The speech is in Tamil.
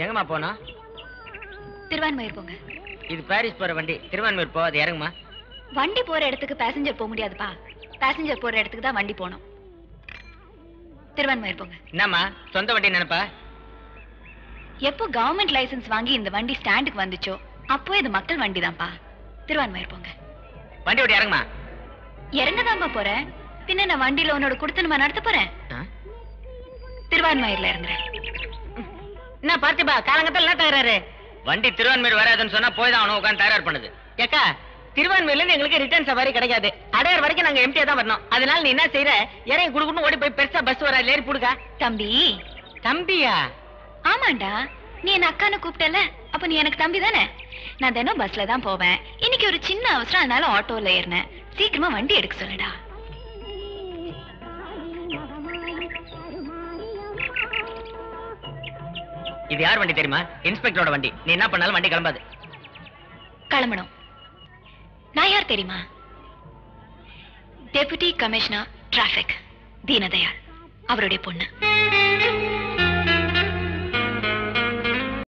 எங்கம்மா போனோம் திருவான்மையூர் போங்க. இது பாரிஸ் போற வண்டி. திருவான்மையூர் போகாது இறங்குமா வண்டி போற இடத்துக்கு பேசஞ்சர் போக முடியாதுப்பா. பேசஞ்சர் போற இடத்துக்கு தான் வண்டி போகணும். திருவான்மையூர் போங்க. என்னம்மா சொந்த வண்டி நினைப்பா? எப்போ கவர்மெண்ட் லைசென்ஸ் வாங்கி இந்த வண்டி ஸ்டாண்டுக்கு வந்துச்சோ அப்போ இது மக்கள் வண்டி தான்ப்பா. திருவான்மையூர் போங்க. வண்டி விட்டு இறங்குமா இறங்கதான்ப்பா போறேன். பின்ன நான் வண்டியில உன்னோட கொடுத்து நடத்த போறேன்? திருவான்மையூர்ல இறங்குறேன். என்ன பார்த்திபா காலங்கத்தில் என்ன தகராறு? வண்டி திருவான்மையூர் வராதுன்னு சொன்னா போய் தான் அவனும் உட்காந்து தயார் பண்ணுது. ஏக்கா திருவான்மையூர்ல இருந்து எங்களுக்கு ரிட்டர்ன் சவாரி கிடைக்காது. அடையார் வரைக்கும் நாங்க எம்டியா தான் வரணும். அதனால நீ என்ன செய்யற இறங்கி குடுக்கணும் ஓடி போய் பெருசா பஸ் வர ஏறி புடுக்கா? தம்பி. தம்பியா? ஆமாண்டா. நீ என்ன அக்கான்னு கூப்பிட்டல அப்ப நீ எனக்கு தம்பி தானே? நான் தினம் பஸ்ல தான் போவேன். இன்னைக்கு ஒரு சின்ன அவசரம் அதனால ஆட்டோல ஏறினேன். சீக்கிரமா வண்டி எடுக்க சொல்லுடா. இது யார் வண்டி தெரியுமா? இன்ஸ்பெக்டரோட வண்டி. நீ என்ன பண்ணாலும் வண்டி கிளம்பாது. கிளம்பணும். நான் யார் தெரியுமா? Deputy commissioner traffic Deenadayal. அவருடைய பொண்ணு.